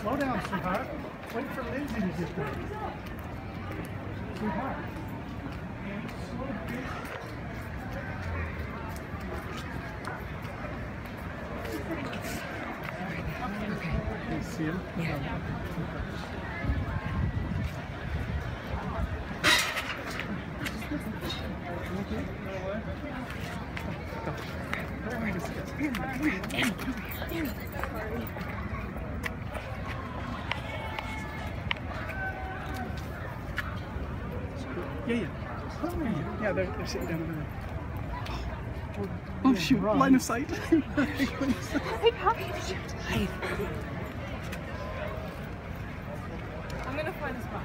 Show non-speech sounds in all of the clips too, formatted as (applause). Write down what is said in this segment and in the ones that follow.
Slow down, sweetheart. Wait for Lindsay to get there. Sweetheart. Slow down. You see him? Yeah, yeah. Yeah, they're, they're sitting down over there. Oh, shoot, line of sight. (laughs) I'm gonna find a spot.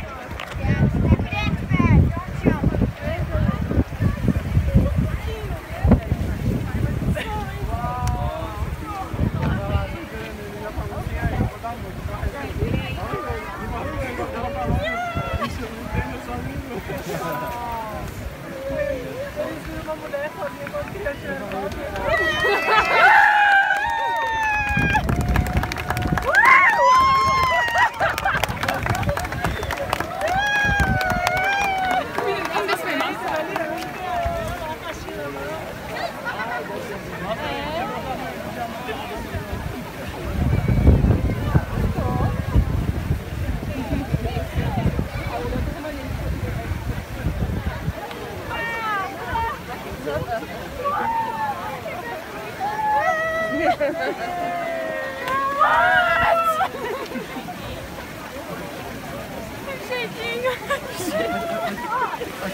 I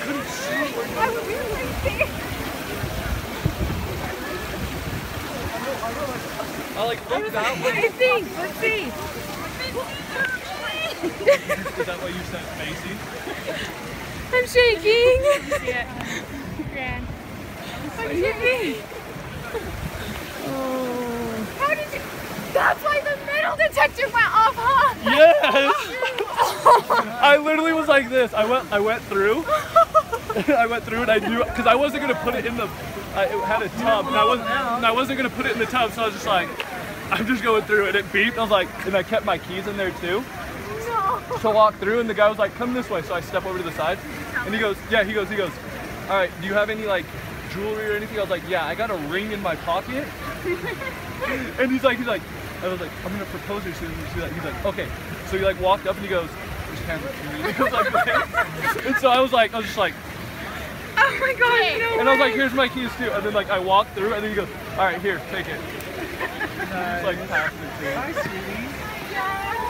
couldn't see. where you were. I like looked that way. Let's see. Let's see. Is that why you said Macy? I'm shaking. Yeah. Grand. I'm shaking. Oh. How did you? That's why the metal detector went off, huh? Yes. I literally was like this. I went. I went through. (laughs) I went through and I knew because I wasn't gonna put it in the. I, it had a tub and I wasn't. And I wasn't gonna put it in the tub, so I was just like, I'm just going through and it beeped. I was like, and I kept my keys in there too. No. So I walked through and the guy was like, come this way. So I step over to the side and he goes, yeah, he goes, he goes, all right, do you have any like jewelry or anything? I was like, yeah, I got a ring in my pocket. (laughs) and he's like, he's like, I was like, I'm gonna propose to you. soon. He's like, he's like, okay. So he like walked up and he goes, just hand it to me. He was like, and so I was like, I was just like, Oh my god. No and I was like, here's my keys too. And then like I walked through and then he goes, all right, here, take it. (laughs) Just like passed it to me. Hi, sweetie. Yes.